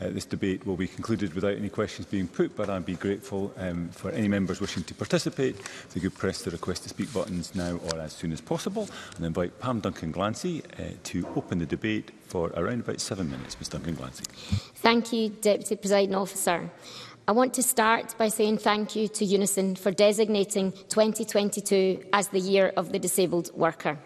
Uh, this debate will be concluded without any questions being put, but I'd be grateful um, for any members wishing to participate if they could press the request to speak buttons now or as soon as possible and invite Pam Duncan Glancy uh, to open the debate for around about seven minutes. Ms Duncan Glancy. Thank you, Deputy Presiding Officer. I want to start by saying thank you to Unison for designating 2022 as the year of the disabled worker.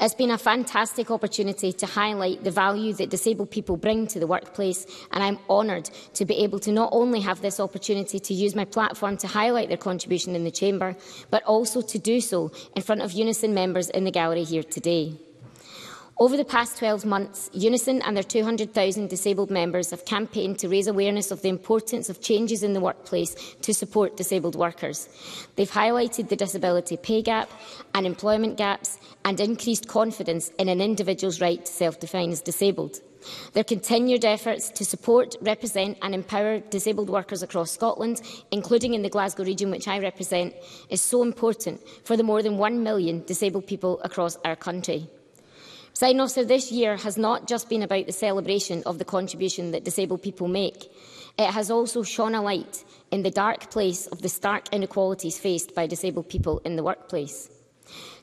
It's been a fantastic opportunity to highlight the value that disabled people bring to the workplace and I'm honoured to be able to not only have this opportunity to use my platform to highlight their contribution in the Chamber, but also to do so in front of Unison members in the gallery here today. Over the past 12 months, Unison and their 200,000 disabled members have campaigned to raise awareness of the importance of changes in the workplace to support disabled workers. They've highlighted the disability pay gap and employment gaps and increased confidence in an individual's right to self-define as disabled. Their continued efforts to support, represent and empower disabled workers across Scotland, including in the Glasgow region which I represent, is so important for the more than 1 million disabled people across our country. Presiding officer, this year has not just been about the celebration of the contribution that disabled people make. It has also shone a light in the dark place of the stark inequalities faced by disabled people in the workplace.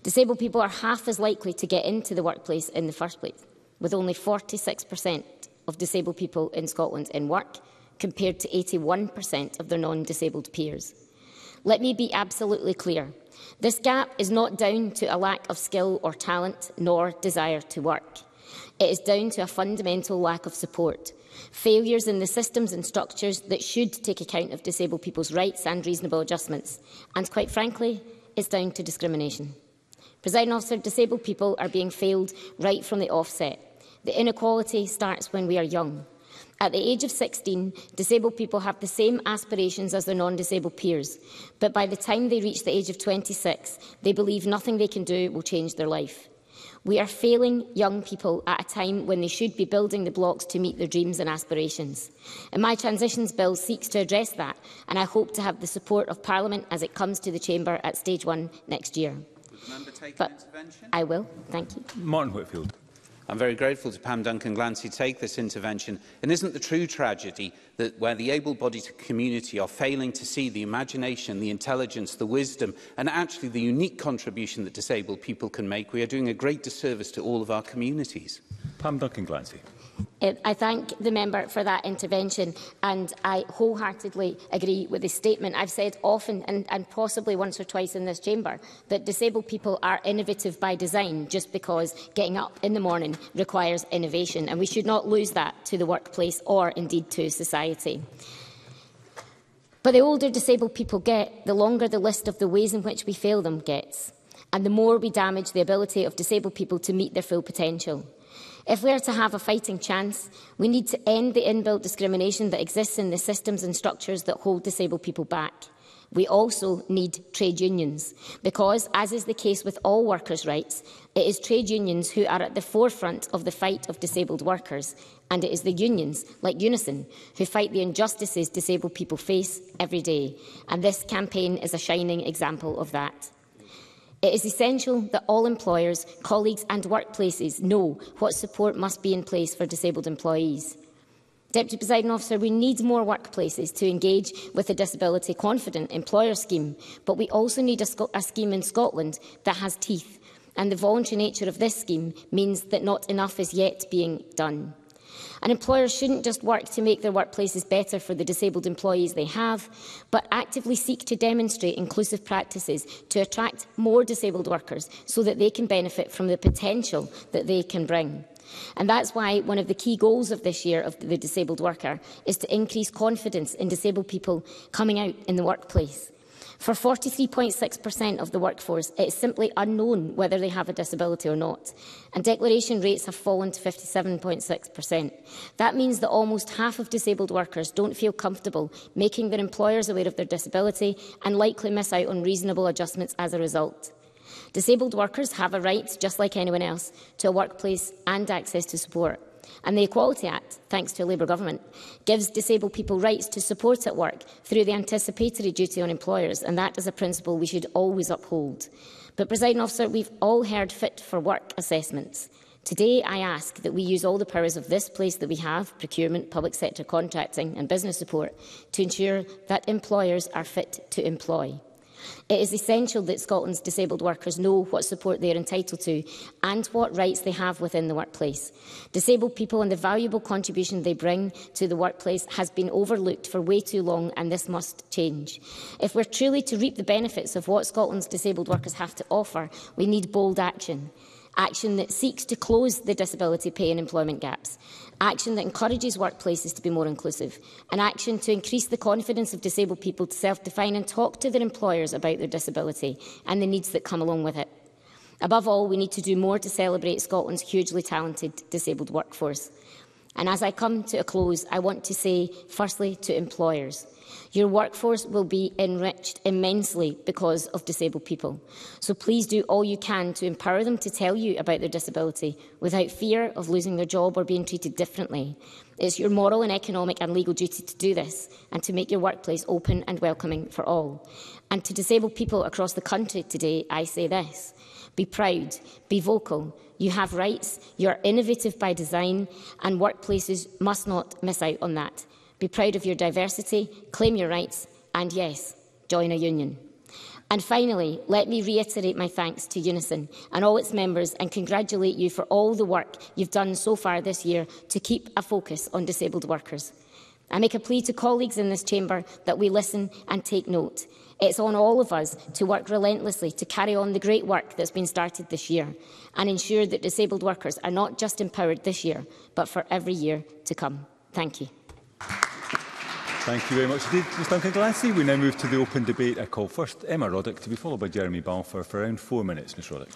Disabled people are half as likely to get into the workplace in the first place, with only 46% of disabled people in Scotland in work, compared to 81% of their non-disabled peers. Let me be absolutely clear. This gap is not down to a lack of skill or talent, nor desire to work. It is down to a fundamental lack of support, failures in the systems and structures that should take account of disabled people's rights and reasonable adjustments, and quite frankly, it's down to discrimination. Presiding officer, disabled people are being failed right from the offset. The inequality starts when we are young. At the age of 16, disabled people have the same aspirations as their non-disabled peers, but by the time they reach the age of 26, they believe nothing they can do will change their life. We are failing young people at a time when they should be building the blocks to meet their dreams and aspirations. And my Transitions Bill seeks to address that, and I hope to have the support of Parliament as it comes to the Chamber at Stage 1 next year. Member take but I will. Thank you. Martin Whitfield. I'm very grateful to Pam Duncan-Glancy to take this intervention. And isn't the true tragedy that where the able-bodied community are failing to see the imagination, the intelligence, the wisdom, and actually the unique contribution that disabled people can make, we are doing a great disservice to all of our communities. Pam Duncan-Glancy. I thank the member for that intervention and I wholeheartedly agree with the statement. I've said often and, and possibly once or twice in this chamber that disabled people are innovative by design just because getting up in the morning requires innovation and we should not lose that to the workplace or indeed to society. But the older disabled people get, the longer the list of the ways in which we fail them gets and the more we damage the ability of disabled people to meet their full potential. If we are to have a fighting chance, we need to end the inbuilt discrimination that exists in the systems and structures that hold disabled people back. We also need trade unions, because, as is the case with all workers' rights, it is trade unions who are at the forefront of the fight of disabled workers, and it is the unions, like Unison, who fight the injustices disabled people face every day. And this campaign is a shining example of that. It is essential that all employers, colleagues and workplaces know what support must be in place for disabled employees. Deputy Presiding Officer, we need more workplaces to engage with the Disability Confident Employer Scheme, but we also need a, a scheme in Scotland that has teeth, and the voluntary nature of this scheme means that not enough is yet being done. And employers shouldn't just work to make their workplaces better for the disabled employees they have, but actively seek to demonstrate inclusive practices to attract more disabled workers so that they can benefit from the potential that they can bring. And that's why one of the key goals of this year of the disabled worker is to increase confidence in disabled people coming out in the workplace. For 43.6% of the workforce, it is simply unknown whether they have a disability or not, and declaration rates have fallen to 57.6%. That means that almost half of disabled workers don't feel comfortable making their employers aware of their disability and likely miss out on reasonable adjustments as a result. Disabled workers have a right, just like anyone else, to a workplace and access to support. And the Equality Act, thanks to a Labour government, gives disabled people rights to support at work through the anticipatory duty on employers, and that is a principle we should always uphold. But, Presiding Officer, we've all heard fit for work assessments. Today, I ask that we use all the powers of this place that we have, procurement, public sector contracting and business support, to ensure that employers are fit to employ. It is essential that Scotland's disabled workers know what support they are entitled to and what rights they have within the workplace. Disabled people and the valuable contribution they bring to the workplace has been overlooked for way too long and this must change. If we're truly to reap the benefits of what Scotland's disabled workers have to offer, we need bold action action that seeks to close the disability pay and employment gaps, action that encourages workplaces to be more inclusive, an action to increase the confidence of disabled people to self-define and talk to their employers about their disability and the needs that come along with it. Above all, we need to do more to celebrate Scotland's hugely talented disabled workforce. And as I come to a close, I want to say, firstly, to employers – Your workforce will be enriched immensely because of disabled people. So please do all you can to empower them to tell you about their disability without fear of losing their job or being treated differently. It's your moral and economic and legal duty to do this and to make your workplace open and welcoming for all. And to disabled people across the country today, I say this. Be proud, be vocal. You have rights, you are innovative by design, and workplaces must not miss out on that. Be proud of your diversity, claim your rights, and yes, join a union. And finally, let me reiterate my thanks to Unison and all its members and congratulate you for all the work you've done so far this year to keep a focus on disabled workers. I make a plea to colleagues in this chamber that we listen and take note. It's on all of us to work relentlessly to carry on the great work that's been started this year and ensure that disabled workers are not just empowered this year, but for every year to come. Thank you. Thank you very much indeed, Mr Duncan Glassy. We now move to the open debate. I call first Emma Roddick to be followed by Jeremy Balfour for around four minutes. Ms Roddick.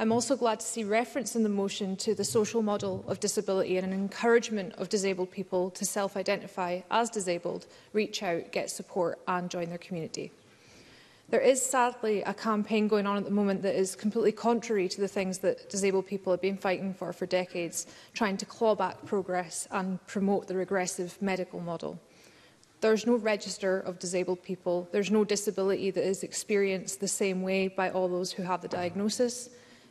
I'm also glad to see reference in the motion to the social model of disability and an encouragement of disabled people to self-identify as disabled, reach out, get support and join their community. There is sadly a campaign going on at the moment that is completely contrary to the things that disabled people have been fighting for for decades, trying to claw back progress and promote the regressive medical model. There's no register of disabled people. There's no disability that is experienced the same way by all those who have the diagnosis.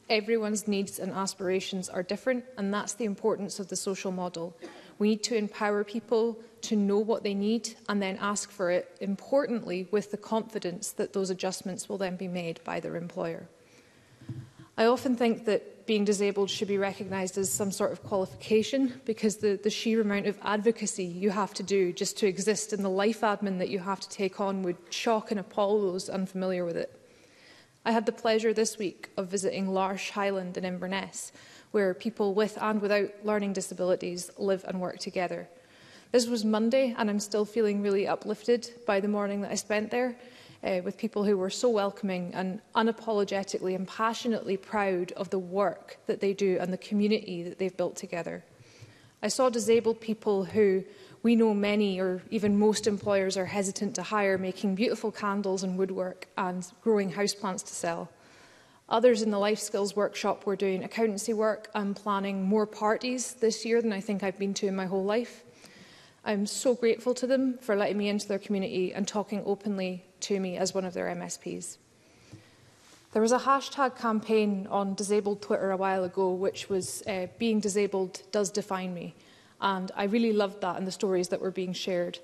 Everyone's needs and aspirations are different, and that's the importance of the social model. We need to empower people to know what they need and then ask for it, importantly, with the confidence that those adjustments will then be made by their employer. I often think that being disabled should be recognised as some sort of qualification because the, the sheer amount of advocacy you have to do just to exist in the life admin that you have to take on would shock and appall those unfamiliar with it. I had the pleasure this week of visiting Larsh Highland in Inverness, where people with and without learning disabilities live and work together. This was Monday, and I'm still feeling really uplifted by the morning that I spent there uh, with people who were so welcoming and unapologetically and passionately proud of the work that they do and the community that they've built together. I saw disabled people who we know many or even most employers are hesitant to hire making beautiful candles and woodwork and growing houseplants to sell. Others in the Life Skills Workshop were doing accountancy work and planning more parties this year than I think I've been to in my whole life. I'm so grateful to them for letting me into their community and talking openly to me as one of their MSPs. There was a hashtag campaign on disabled Twitter a while ago, which was uh, being disabled does define me. And I really loved that and the stories that were being shared.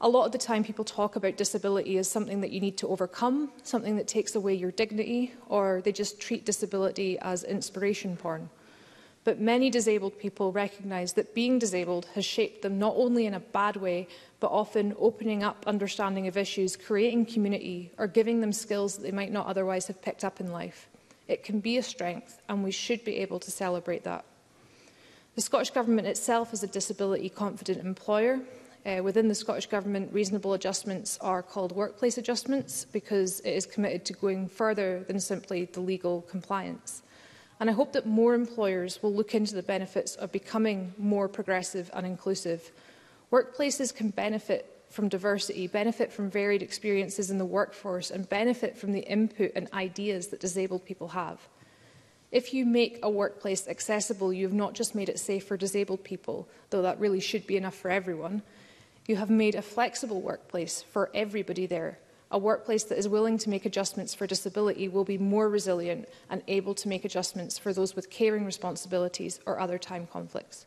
A lot of the time people talk about disability as something that you need to overcome, something that takes away your dignity, or they just treat disability as inspiration porn. But many disabled people recognize that being disabled has shaped them not only in a bad way, but often opening up understanding of issues, creating community, or giving them skills that they might not otherwise have picked up in life. It can be a strength, and we should be able to celebrate that. The Scottish Government itself is a disability-confident employer. Uh, within the Scottish Government, reasonable adjustments are called workplace adjustments because it is committed to going further than simply the legal compliance. And I hope that more employers will look into the benefits of becoming more progressive and inclusive – Workplaces can benefit from diversity, benefit from varied experiences in the workforce and benefit from the input and ideas that disabled people have. If you make a workplace accessible, you have not just made it safe for disabled people, though that really should be enough for everyone. You have made a flexible workplace for everybody there. A workplace that is willing to make adjustments for disability will be more resilient and able to make adjustments for those with caring responsibilities or other time conflicts.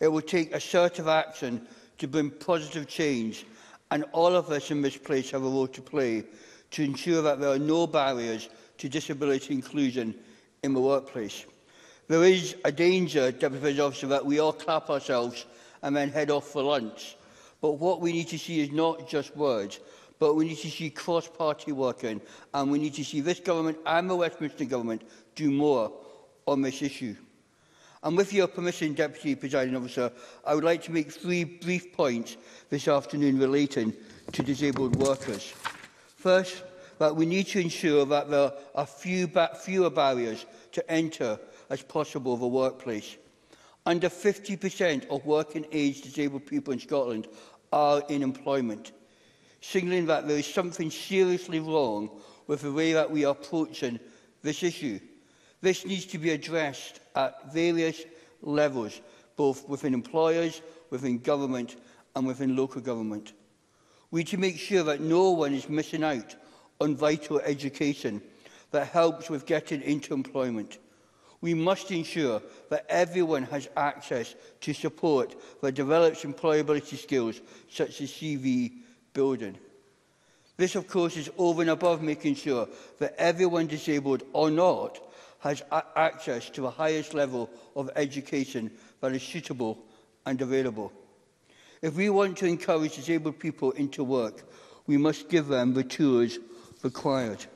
It will take assertive action to bring positive change and all of us in this place have a role to play to ensure that there are no barriers to disability inclusion in the workplace. There is a danger, Deputy First Officer, that we all clap ourselves and then head off for lunch. But what we need to see is not just words, but we need to see cross-party working, and we need to see this government and the Westminster government do more on this issue. And with your permission, Deputy Presiding Officer, I would like to make three brief points this afternoon relating to disabled workers. First, that we need to ensure that there are few ba fewer barriers to enter as possible the workplace. Under 50% of working-age disabled people in Scotland are in employment, signalling that there is something seriously wrong with the way that we are approaching this issue. This needs to be addressed at various levels, both within employers, within government and within local government. We need to make sure that no one is missing out on vital education that helps with getting into employment. We must ensure that everyone has access to support that develops employability skills such as CV building. This, of course, is over and above making sure that everyone disabled or not has access to the highest level of education that is suitable and available. If we want to encourage disabled people into work, we must give them the tools required.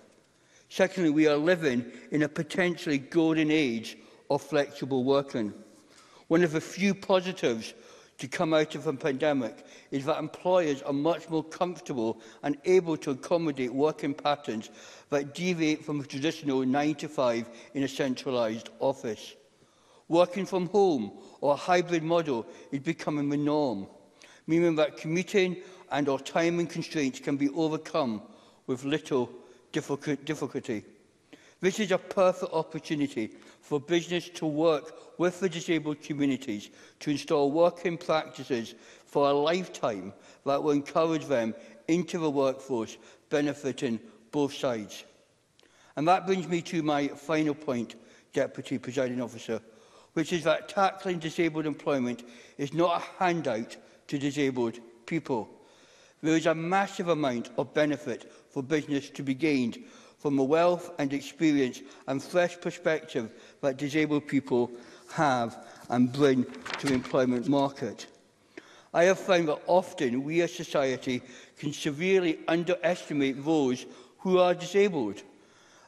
Secondly, we are living in a potentially golden age of flexible working. One of the few positives to come out of a pandemic is that employers are much more comfortable and able to accommodate working patterns that deviate from the traditional 9 to 5 in a centralised office. Working from home or a hybrid model is becoming the norm, meaning that commuting and or timing constraints can be overcome with little difficulty. This is a perfect opportunity for business to work with the disabled communities to install working practices for a lifetime that will encourage them into the workforce, benefiting both sides. And that brings me to my final point, Deputy Presiding Officer, which is that tackling disabled employment is not a handout to disabled people. There is a massive amount of benefit for business to be gained from the wealth and experience and fresh perspective that disabled people have and bring to the employment market. I have found that often we as society can severely underestimate those who are disabled,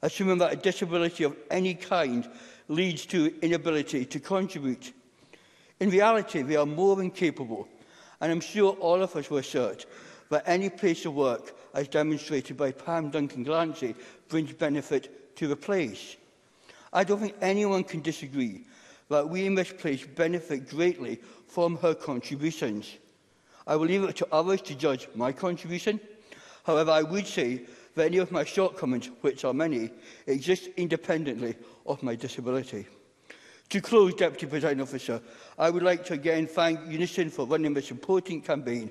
assuming that a disability of any kind leads to inability to contribute. In reality, they are more than capable, and I'm sure all of us will assert that any place of work, as demonstrated by Pam Duncan Glancy, brings benefit to the place. I don't think anyone can disagree that we in this place benefit greatly from her contributions. I will leave it to others to judge my contribution. However, I would say that any of my shortcomings, which are many, exist independently of my disability. To close, Deputy Presiding Officer, I would like to again thank Unison for running this important campaign.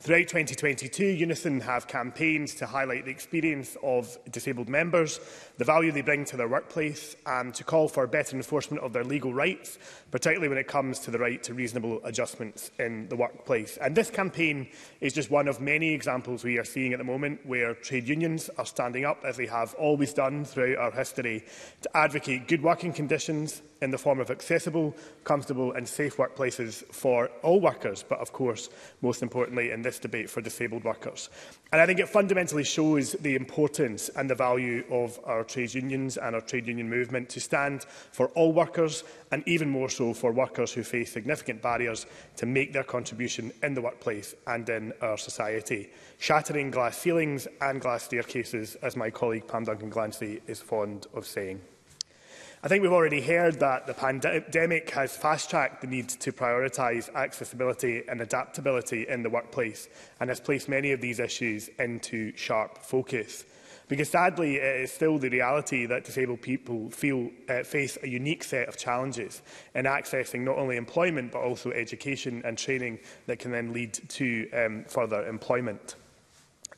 Throughout 2022, Unison have campaigns to highlight the experience of disabled members, the value they bring to their workplace and to call for better enforcement of their legal rights, particularly when it comes to the right to reasonable adjustments in the workplace. And this campaign is just one of many examples we are seeing at the moment where trade unions are standing up, as they have always done throughout our history, to advocate good working conditions, in the form of accessible, comfortable and safe workplaces for all workers, but of course, most importantly in this debate, for disabled workers. And I think it fundamentally shows the importance and the value of our trade unions and our trade union movement to stand for all workers and even more so for workers who face significant barriers to make their contribution in the workplace and in our society. Shattering glass ceilings and glass staircases, as my colleague Pam Duncan Glancy is fond of saying. I think we've already heard that the pandemic has fast-tracked the need to prioritise accessibility and adaptability in the workplace and has placed many of these issues into sharp focus. Because sadly, it is still the reality that disabled people feel, uh, face a unique set of challenges in accessing not only employment but also education and training that can then lead to um, further employment.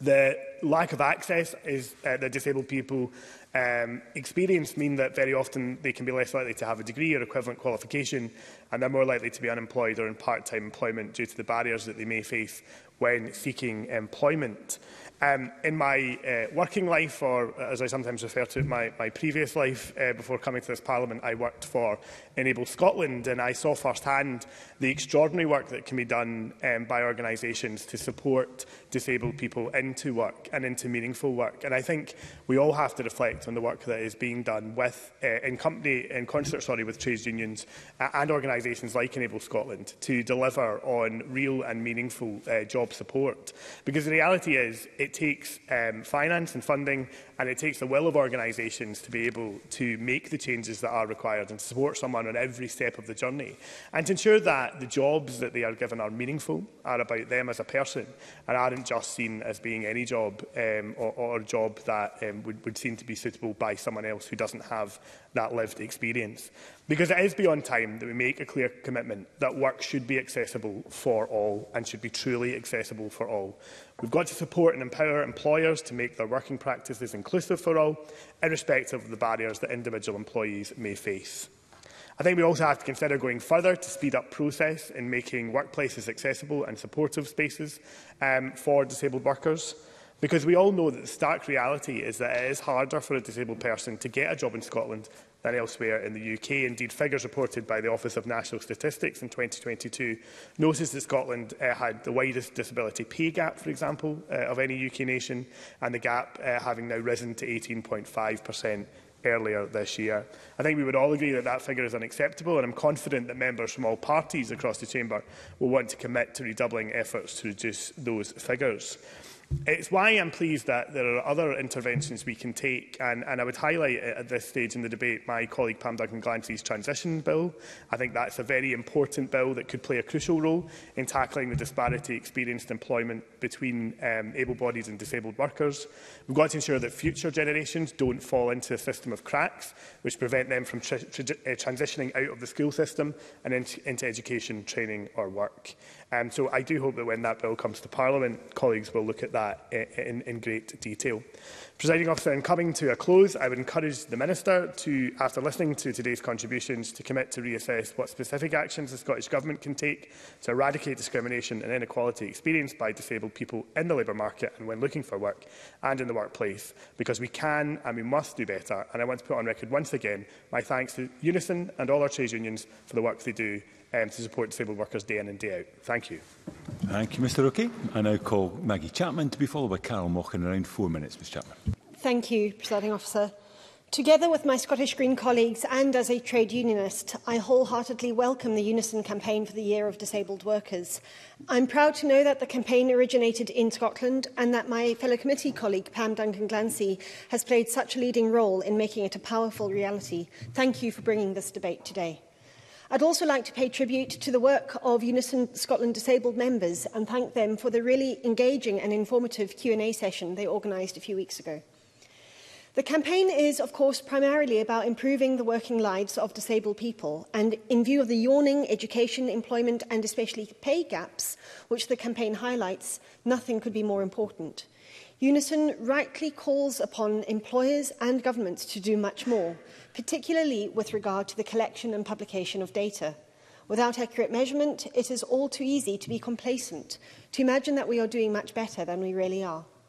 The lack of access is, uh, that disabled people Um, experience mean that very often they can be less likely to have a degree or equivalent qualification and they're more likely to be unemployed or in part-time employment due to the barriers that they may face when seeking employment. Um, in my uh, working life, or uh, as I sometimes refer to it, my, my previous life uh, before coming to this Parliament, I worked for Enable Scotland, and I saw firsthand the extraordinary work that can be done um, by organisations to support disabled people into work and into meaningful work. And I think we all have to reflect on the work that is being done with, uh, in company, in concert, sorry, with trade unions uh, and organisations organisations like Enable Scotland to deliver on real and meaningful uh, job support. Because the reality is it takes um, finance and funding and it takes the will of organisations to be able to make the changes that are required and to support someone on every step of the journey and to ensure that the jobs that they are given are meaningful, are about them as a person and aren't just seen as being any job um, or, or a job that um, would, would seem to be suitable by someone else who doesn't have that lived experience because it is beyond time that we make a clear commitment that work should be accessible for all and should be truly accessible for all. We've got to support and empower employers to make their working practices inclusive for all, irrespective of the barriers that individual employees may face. I think we also have to consider going further to speed up process in making workplaces accessible and supportive spaces um, for disabled workers. Because we all know that the stark reality is that it is harder for a disabled person to get a job in Scotland than elsewhere in the UK. Indeed, figures reported by the Office of National Statistics in 2022 notice that Scotland uh, had the widest disability pay gap, for example, uh, of any UK nation, and the gap uh, having now risen to 18.5% earlier this year. I think we would all agree that that figure is unacceptable and I'm confident that members from all parties across the Chamber will want to commit to redoubling efforts to reduce those figures. It's why I'm pleased that there are other interventions we can take, and, and I would highlight at this stage in the debate my colleague Pam Duggan-Glancy's transition bill. I think that's a very important bill that could play a crucial role in tackling the disparity experienced employment between um, able-bodied and disabled workers. We've got to ensure that future generations don't fall into a system of cracks, which prevent them from tra tra eh, transitioning out of the school system and in into education, training or work. Um, so I do hope that when that bill comes to Parliament, colleagues will look at that that in, in great detail. Presiding officer, in coming to a close, I would encourage the Minister to, after listening to today's contributions, to commit to reassess what specific actions the Scottish Government can take to eradicate discrimination and inequality experienced by disabled people in the labour market and when looking for work and in the workplace, because we can and we must do better. And I want to put on record once again my thanks to Unison and all our trade unions for the work they do um, to support disabled workers day in and day out. Thank you. Thank you, Mr Rookie. I now call Maggie Chapman to be followed by Carol Mock in around four minutes, Ms Chapman. Thank you, Presiding Officer. Together with my Scottish Green colleagues and as a trade unionist, I wholeheartedly welcome the Unison campaign for the Year of Disabled Workers. I'm proud to know that the campaign originated in Scotland and that my fellow committee colleague Pam Duncan-Glancy has played such a leading role in making it a powerful reality. Thank you for bringing this debate today. I'd also like to pay tribute to the work of Unison Scotland disabled members and thank them for the really engaging and informative Q&A session they organised a few weeks ago. The campaign is, of course, primarily about improving the working lives of disabled people, and in view of the yawning education, employment and especially pay gaps, which the campaign highlights, nothing could be more important. Unison rightly calls upon employers and governments to do much more, particularly with regard to the collection and publication of data. Without accurate measurement, it is all too easy to be complacent, to imagine that we are doing much better than we really are.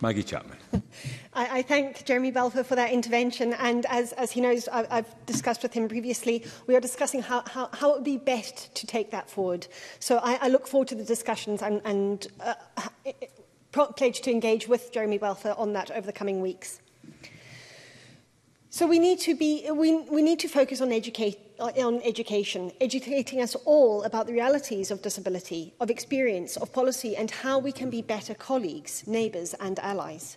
Maggie Chapman. I, I thank Jeremy Balfour for that intervention and as, as he knows I, I've discussed with him previously we are discussing how, how, how it would be best to take that forward so I, I look forward to the discussions and, and uh, pledge to engage with Jeremy Balfour on that over the coming weeks. So we need to be we, we need to focus on educate on education, educating us all about the realities of disability, of experience, of policy and how we can be better colleagues, neighbors and allies.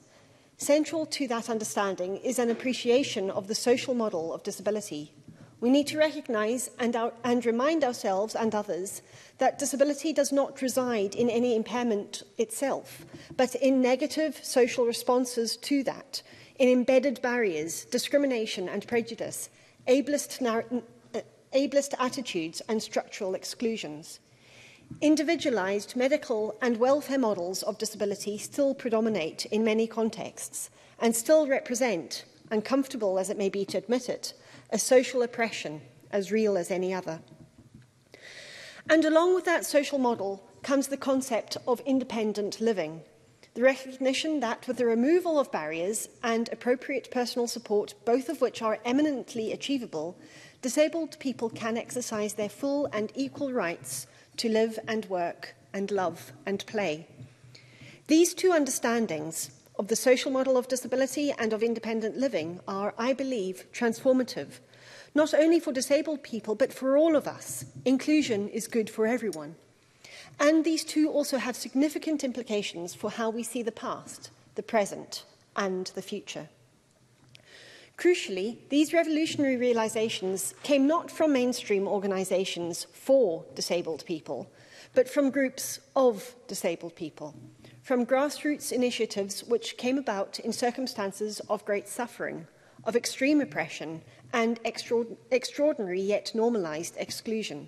Central to that understanding is an appreciation of the social model of disability. We need to recognize and, our, and remind ourselves and others that disability does not reside in any impairment itself, but in negative social responses to that – in embedded barriers, discrimination and prejudice, ableist, uh, ableist attitudes and structural exclusions. Individualized medical and welfare models of disability still predominate in many contexts and still represent, uncomfortable as it may be to admit it, a social oppression as real as any other. And along with that social model comes the concept of independent living, The recognition that with the removal of barriers and appropriate personal support, both of which are eminently achievable, disabled people can exercise their full and equal rights to live and work and love and play. These two understandings of the social model of disability and of independent living are, I believe, transformative, not only for disabled people, but for all of us. Inclusion is good for everyone. And these two also have significant implications for how we see the past, the present, and the future. Crucially, these revolutionary realizations came not from mainstream organizations for disabled people, but from groups of disabled people, from grassroots initiatives which came about in circumstances of great suffering, of extreme oppression, and extraordinary yet normalized exclusion.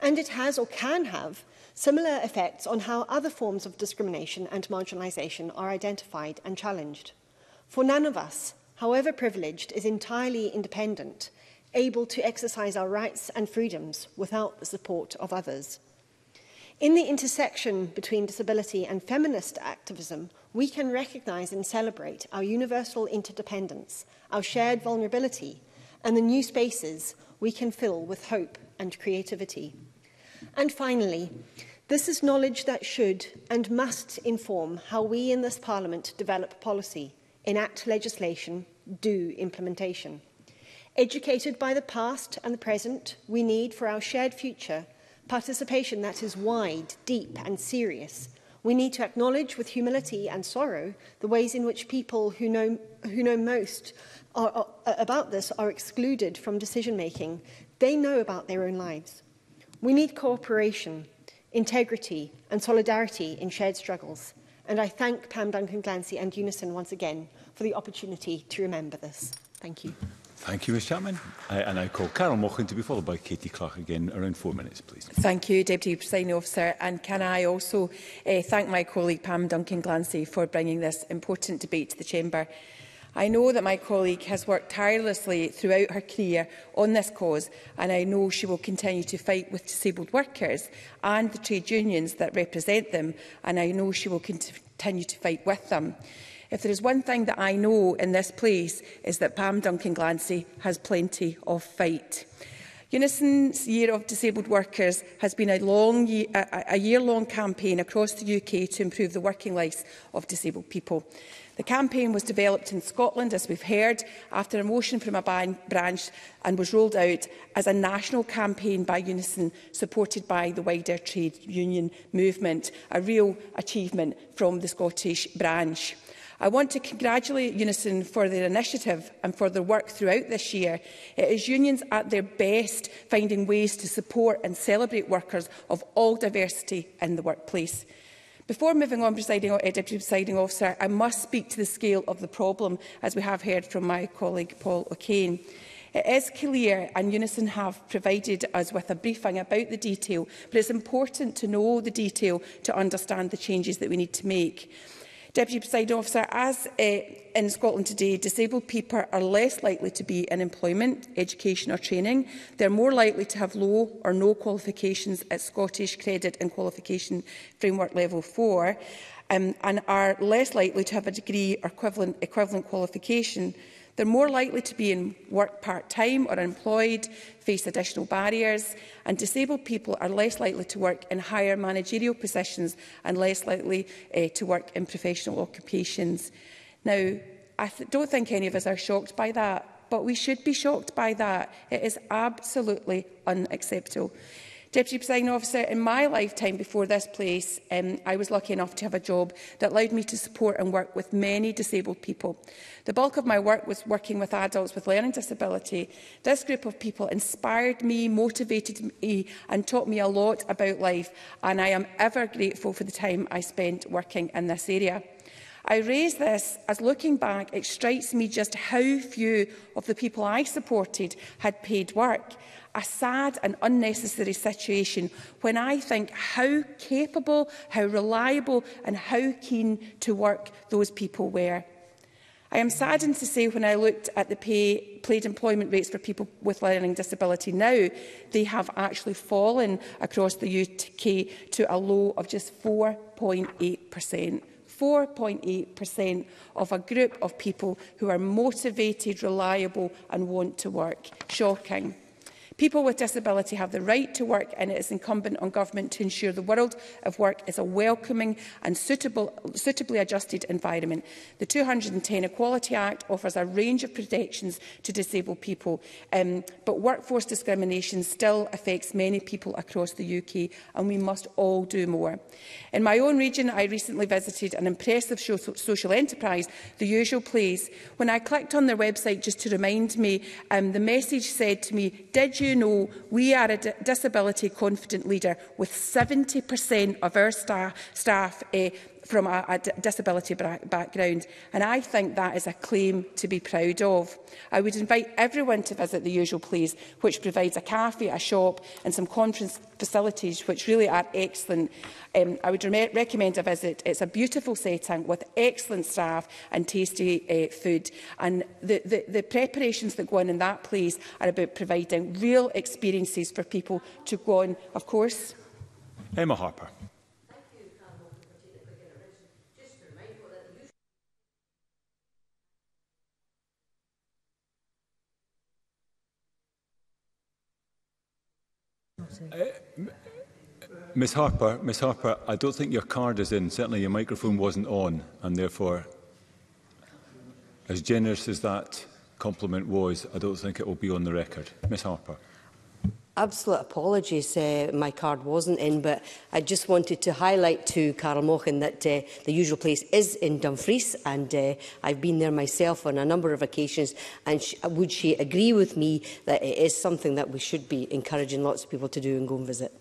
And it has or can have similar effects on how other forms of discrimination and marginalisation are identified and challenged. For none of us, however privileged, is entirely independent, able to exercise our rights and freedoms without the support of others. In the intersection between disability and feminist activism, we can recognise and celebrate our universal interdependence, our shared vulnerability, and the new spaces we can fill with hope and creativity. And finally, this is knowledge that should and must inform how we in this Parliament develop policy, enact legislation, do implementation. Educated by the past and the present, we need for our shared future participation that is wide, deep and serious. We need to acknowledge with humility and sorrow the ways in which people who know, who know most are, are, about this are excluded from decision making. They know about their own lives. We need cooperation, integrity and solidarity in shared struggles, and I thank Pam Duncan-Glancy and Unison once again for the opportunity to remember this. Thank you. Thank you, Ms Chapman. I, and I call Carol Mochan to be followed by Katie Clark again. Around four minutes, please. Thank you, Deputy Presiding Officer. And can I also uh, thank my colleague Pam Duncan-Glancy for bringing this important debate to the Chamber. I know that my colleague has worked tirelessly throughout her career on this cause, and I know she will continue to fight with disabled workers and the trade unions that represent them, and I know she will continue to fight with them. If there is one thing that I know in this place is that Pam Duncan Glancy has plenty of fight. Unison's Year of Disabled Workers has been a, long, a, a year-long campaign across the UK to improve the working lives of disabled people. The campaign was developed in Scotland, as we've heard, after a motion from a branch and was rolled out as a national campaign by Unison, supported by the wider trade union movement, a real achievement from the Scottish branch. I want to congratulate Unison for their initiative and for their work throughout this year. It is unions at their best finding ways to support and celebrate workers of all diversity in the workplace. Before moving on, presiding, uh, Deputy Presiding Officer, I must speak to the scale of the problem, as we have heard from my colleague Paul O'Kane. It is clear and Unison have provided us with a briefing about the detail, but it's important to know the detail to understand the changes that we need to make. Deputy Presiding Officer, as uh, in Scotland today, disabled people are less likely to be in employment, education or training. They're more likely to have low or no qualifications at Scottish Credit and Qualification Framework Level 4 um, and are less likely to have a degree or equivalent, equivalent qualification They're more likely to be in work part-time or unemployed, face additional barriers, and disabled people are less likely to work in higher managerial positions and less likely uh, to work in professional occupations. Now, I th don't think any of us are shocked by that, but we should be shocked by that. It is absolutely unacceptable. Deputy Presiding Officer, in my lifetime before this place, um, I was lucky enough to have a job that allowed me to support and work with many disabled people. The bulk of my work was working with adults with learning disability. This group of people inspired me, motivated me and taught me a lot about life and I am ever grateful for the time I spent working in this area. I raise this as looking back, it strikes me just how few of the people I supported had paid work a sad and unnecessary situation when I think how capable, how reliable and how keen to work those people were. I am saddened to say when I looked at the pay, paid employment rates for people with learning disability now, they have actually fallen across the UK to a low of just 4.8%. 4.8% of a group of people who are motivated, reliable and want to work. Shocking. People with disability have the right to work and it is incumbent on government to ensure the world of work is a welcoming and suitable, suitably adjusted environment. The 210 Equality Act offers a range of protections to disabled people, um, but workforce discrimination still affects many people across the UK and we must all do more. In my own region, I recently visited an impressive social enterprise, The Usual Place. When I clicked on their website just to remind me, um, the message said to me, did you you know, we are a disability confident leader with 70% of our staff, staff uh, eh, from a, a disability background and I think that is a claim to be proud of. I would invite everyone to visit the usual place which provides a cafe, a shop and some conference facilities which really are excellent. Um, I would re recommend a visit. It's a beautiful setting with excellent staff and tasty uh, food and the, the, the preparations that go on in that place are about providing real experiences for people to go on, of course. Emma Harper. Miss Harper, Miss Harper, I don't think your card is in. Certainly your microphone wasn't on, and therefore, as generous as that compliment was, I don't think it will be on the record. Miss Harper absolute apologies. Uh, my card wasn't in, but I just wanted to highlight to Carl Mochan that uh, the usual place is in Dumfries, and uh, I've been there myself on a number of occasions. And sh would she agree with me that it is something that we should be encouraging lots of people to do and go and visit?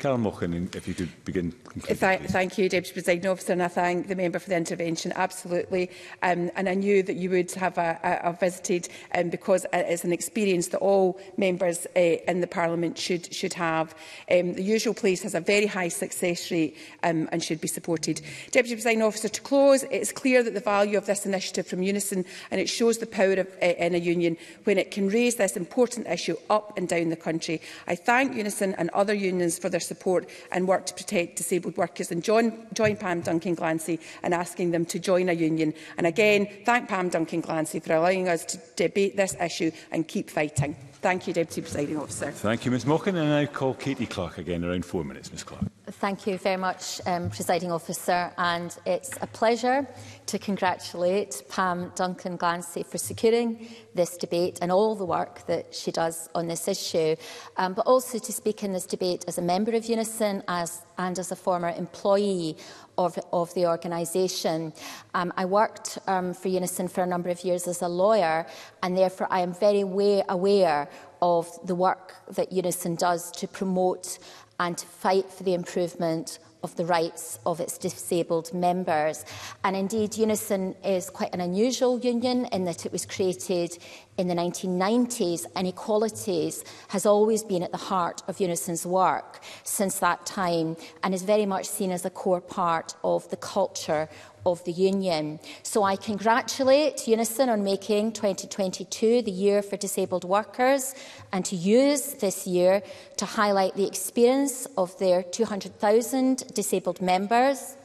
Karen Mochan, if you could begin. Th thank you, Deputy President Officer, and I thank the member for the intervention. Absolutely. Um, and I knew that you would have a, a, a visited um, because it's an experience that all members uh, in the Parliament should, should have. Um, the usual place has a very high success rate um, and should be supported. Deputy President Officer, to close, it's clear that the value of this initiative from Unison and it shows the power of, uh, in a union when it can raise this important issue up and down the country. I thank Unison and other unions for their support and work to protect disabled workers and join, join Pam Duncan Glancy in asking them to join a union. And again, thank Pam Duncan Glancy for allowing us to debate this issue and keep fighting. Thank you, Deputy Presiding Officer. Thank you, Ms Mockin. And I now call Katie Clark again, around four minutes, Ms Clark. Thank you very much, um, Presiding Officer, and it's a pleasure to congratulate Pam Duncan Glancy for securing this debate and all the work that she does on this issue, um, but also to speak in this debate as a member of Unison, as and as a former employee of, of the organisation. Um, I worked um, for Unison for a number of years as a lawyer, and therefore I am very way, aware of the work that Unison does to promote and to fight for the improvement of the rights of its disabled members. And indeed, Unison is quite an unusual union in that it was created in the 1990s and equalities has always been at the heart of Unison's work since that time and is very much seen as a core part of the culture of the Union. So I congratulate Unison on making 2022 the year for disabled workers and to use this year to highlight the experience of their 200,000 disabled members.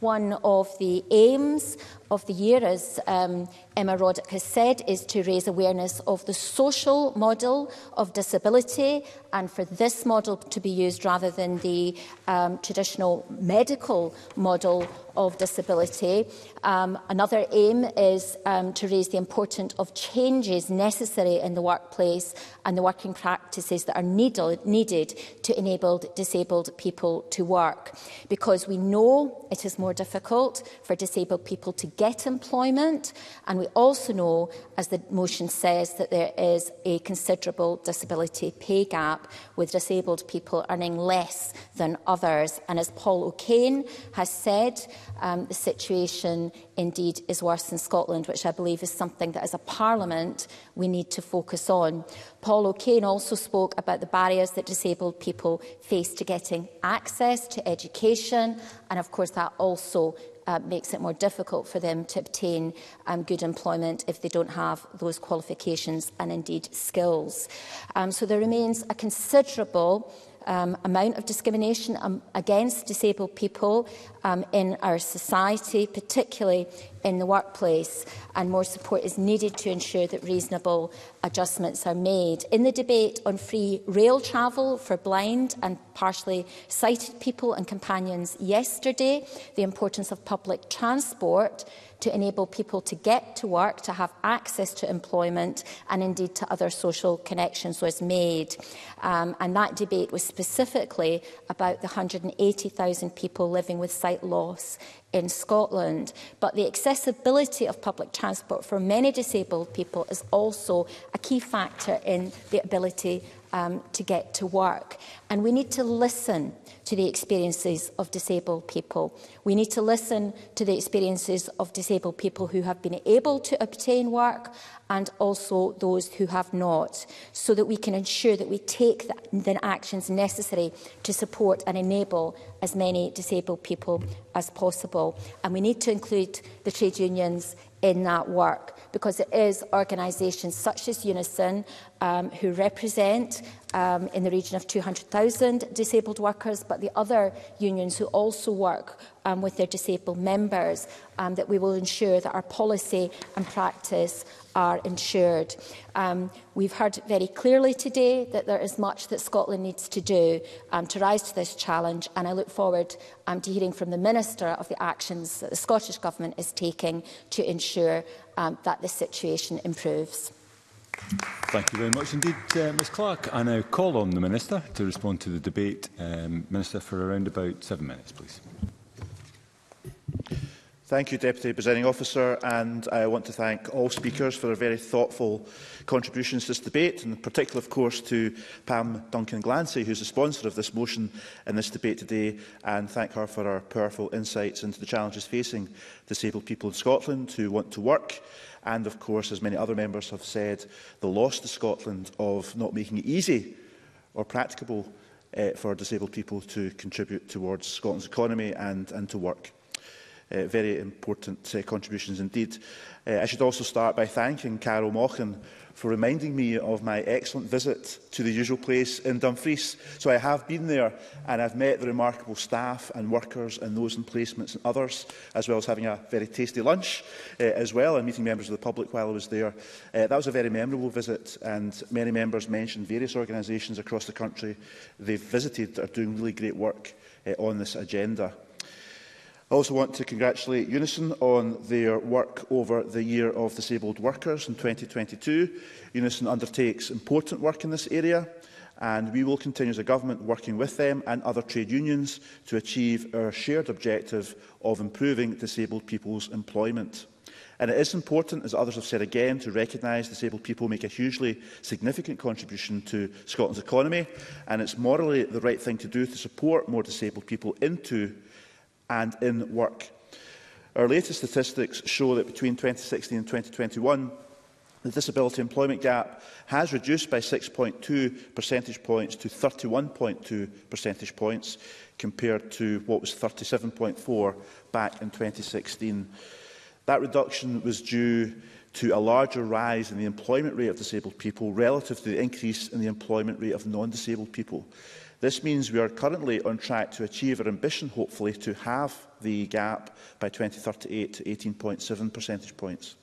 One of the aims of the year, as um, Emma Roddick has said, is to raise awareness of the social model of disability and for this model to be used rather than the um, traditional medical model of disability. Um, another aim is um, to raise the importance of changes necessary in the workplace and the working practices that are needed, needed to enable disabled people to work. Because we know it is more difficult for disabled people to get employment. And we also know, as the motion says, that there is a considerable disability pay gap with disabled people earning less than others. And as Paul O'Kane has said, um, the situation indeed is worse in Scotland, which I believe is something that as a parliament we need to focus on. Paul O'Kane also spoke about the barriers that disabled people face to getting access to education and of course that also uh, makes it more difficult for them to obtain um, good employment if they don't have those qualifications and indeed skills. Um, so there remains a considerable um, amount of discrimination um, against disabled people um, in our society, particularly in the workplace, and more support is needed to ensure that reasonable adjustments are made. In the debate on free rail travel for blind and partially sighted people and companions yesterday, the importance of public transport to enable people to get to work, to have access to employment and indeed to other social connections was made. Um, and that debate was specifically about the 180,000 people living with sight despite loss in Scotland. But the accessibility of public transport for many disabled people is also a key factor in the ability um, to get to work. And we need to listen to the experiences of disabled people. We need to listen to the experiences of disabled people who have been able to obtain work and also those who have not, so that we can ensure that we take the, the actions necessary to support and enable as many disabled people as possible people. And we need to include the trade unions in that work because it is organisations such as Unison um, who represent um, in the region of 200,000 disabled workers, but the other unions who also work um, with their disabled members, um, that we will ensure that our policy and practice are ensured. Um, we've heard very clearly today that there is much that Scotland needs to do um, to rise to this challenge, and I look forward um, to hearing from the Minister of the actions that the Scottish Government is taking to ensure um, that this situation improves. Thank you very much indeed, uh, Ms Clark. I now call on the Minister to respond to the debate. Um, Minister, for around about seven minutes, please. Thank you, Deputy Presiding Officer, and I want to thank all speakers for their very thoughtful contributions to this debate, and in particular, of course, to Pam Duncan-Glancy, who is the sponsor of this motion in this debate today, and thank her for her powerful insights into the challenges facing disabled people in Scotland who want to work, and, of course, as many other members have said, the loss to Scotland of not making it easy or practicable uh, for disabled people to contribute towards Scotland's economy and, and to work uh, very important uh, contributions indeed. Uh, I should also start by thanking Carol Mochan for reminding me of my excellent visit to the usual place in Dumfries. So I have been there and I've met the remarkable staff and workers and those in placements and others, as well as having a very tasty lunch uh, as well and meeting members of the public while I was there. Uh, that was a very memorable visit and many members mentioned various organisations across the country they've visited that are doing really great work uh, on this agenda. I also want to congratulate Unison on their work over the Year of Disabled Workers in 2022. Unison undertakes important work in this area and we will continue as a government working with them and other trade unions to achieve our shared objective of improving disabled people's employment. And it is important, as others have said again, to recognise disabled people make a hugely significant contribution to Scotland's economy, and it's morally the right thing to do to support more disabled people into and in work. Our latest statistics show that between 2016 and 2021, the disability employment gap has reduced by 6.2 percentage points to 31.2 percentage points, compared to what was 37.4 back in 2016. That reduction was due to a larger rise in the employment rate of disabled people relative to the increase in the employment rate of non-disabled people. This means we are currently on track to achieve our ambition, hopefully, to halve the gap by 2038 to 18.7 percentage points.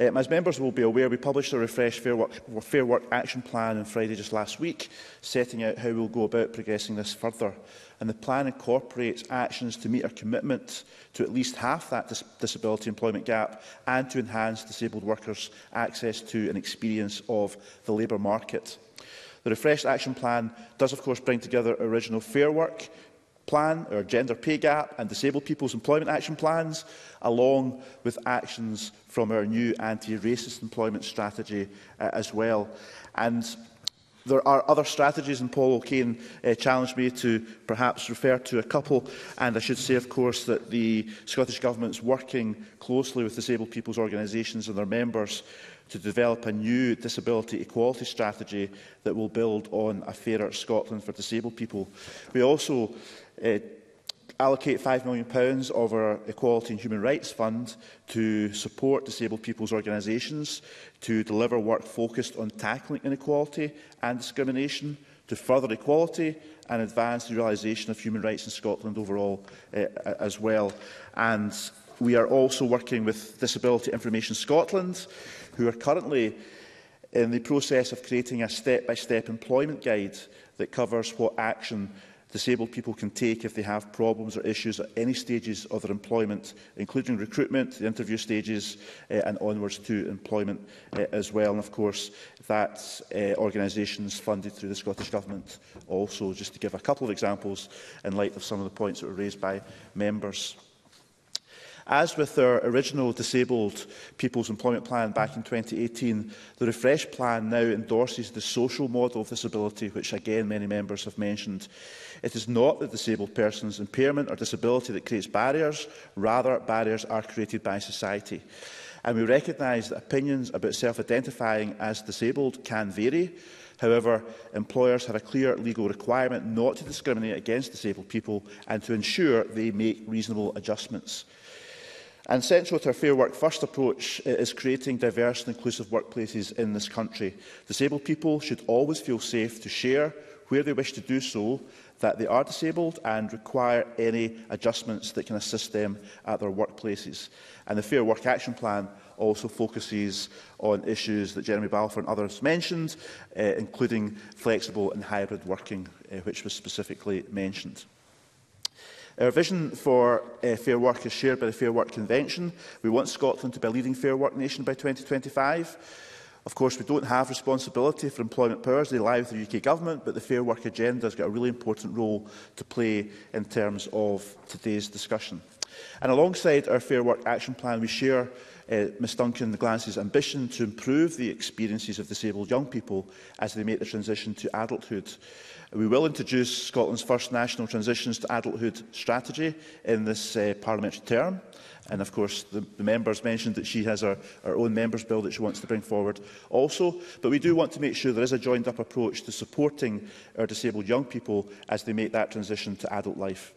Um, as members will be aware, we published a refreshed Fair Work, Fair Work Action Plan on Friday just last week, setting out how we'll go about progressing this further. And the plan incorporates actions to meet our commitment to at least half that dis disability employment gap and to enhance disabled workers' access to an experience of the labour market. The refreshed action plan does, of course, bring together original Fair Work plan, our gender pay gap and disabled people's employment action plans, along with actions from our new anti-racist employment strategy uh, as well. And there are other strategies, and Paul O'Kane uh, challenged me to perhaps refer to a couple. And I should say, of course, that the Scottish Government's working closely with disabled people's organisations and their members to develop a new disability equality strategy that will build on a fairer Scotland for disabled people. We also uh, allocate £5 million pounds of our Equality and Human Rights Fund to support disabled people's organisations, to deliver work focused on tackling inequality and discrimination, to further equality and advance the realisation of human rights in Scotland overall uh, as well. And we are also working with Disability Information Scotland who are currently in the process of creating a step-by-step -step employment guide that covers what action disabled people can take if they have problems or issues at any stages of their employment, including recruitment, the interview stages uh, and onwards to employment uh, as well. And of course, that uh, organisation is funded through the Scottish Government also, just to give a couple of examples in light of some of the points that were raised by members. As with our original Disabled People's Employment Plan back in 2018, the refreshed plan now endorses the social model of disability, which again many members have mentioned. It is not the disabled person's impairment or disability that creates barriers, rather barriers are created by society. And we recognise that opinions about self-identifying as disabled can vary, However, employers have a clear legal requirement not to discriminate against disabled people and to ensure they make reasonable adjustments. And central to our Fair Work First approach is creating diverse and inclusive workplaces in this country. Disabled people should always feel safe to share where they wish to do so, that they are disabled and require any adjustments that can assist them at their workplaces. And the Fair Work Action Plan also focuses on issues that Jeremy Balfour and others mentioned, uh, including flexible and hybrid working, uh, which was specifically mentioned. Our vision for uh, fair work is shared by the Fair Work Convention. We want Scotland to be a leading fair work nation by 2025. Of course, we don't have responsibility for employment powers. They lie with the UK government, but the Fair Work agenda has got a really important role to play in terms of today's discussion. And alongside our Fair Work Action Plan, we share uh, Ms Duncan Glancy's ambition to improve the experiences of disabled young people as they make the transition to adulthood. We will introduce Scotland's first national transitions to adulthood strategy in this uh, parliamentary term. And of course, the, the members mentioned that she has her, her own members bill that she wants to bring forward also. But we do want to make sure there is a joined up approach to supporting our disabled young people as they make that transition to adult life.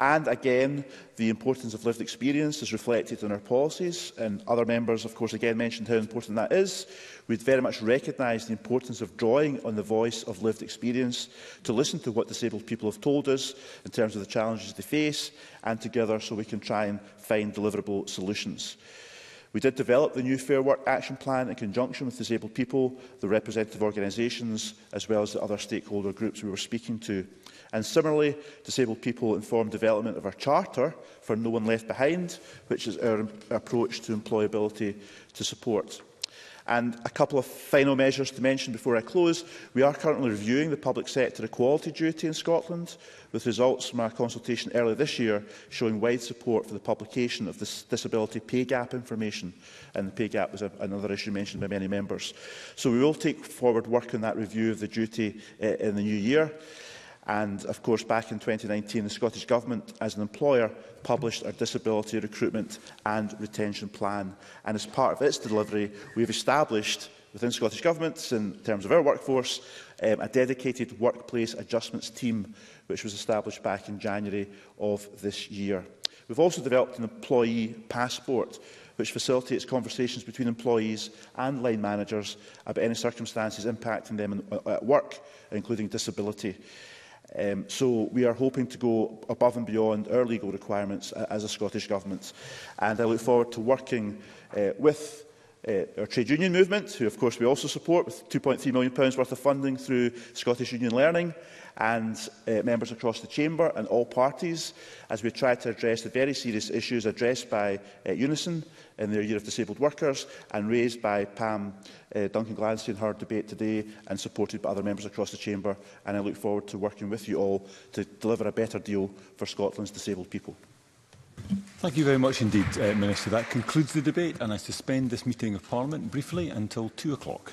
And again, the importance of lived experience is reflected in our policies, and other members, of course, again mentioned how important that is. We'd very much recognise the importance of drawing on the voice of lived experience to listen to what disabled people have told us in terms of the challenges they face, and together so we can try and find deliverable solutions. We did develop the new Fair Work Action Plan in conjunction with disabled people, the representative organisations, as well as the other stakeholder groups we were speaking to. And similarly, disabled people informed development of our charter for No One Left Behind, which is our approach to employability to support And a couple of final measures to mention before I close. We are currently reviewing the public sector equality duty in Scotland, with results from our consultation earlier this year showing wide support for the publication of this disability pay gap information. And the pay gap was a, another issue mentioned by many members. So we will take forward work on that review of the duty uh, in the new year. And of course, back in 2019, the Scottish Government, as an employer, published our disability recruitment and retention plan. And as part of its delivery, we have established within Scottish Government, in terms of our workforce, um, a dedicated workplace adjustments team, which was established back in January of this year. We've also developed an employee passport, which facilitates conversations between employees and line managers about any circumstances impacting them in, uh, at work, including disability. Um, so we are hoping to go above and beyond our legal requirements as a Scottish Government. And I look forward to working uh, with uh, our trade union movement, who of course we also support with £2.3 million worth of funding through Scottish Union Learning, and uh, members across the Chamber and all parties as we try to address the very serious issues addressed by uh, Unison in their Year of Disabled Workers and raised by Pam uh, Duncan Glancy in her debate today and supported by other members across the Chamber. And I look forward to working with you all to deliver a better deal for Scotland's disabled people. Thank you very much indeed, uh, Minister. That concludes the debate and I suspend this meeting of Parliament briefly until 2 o'clock.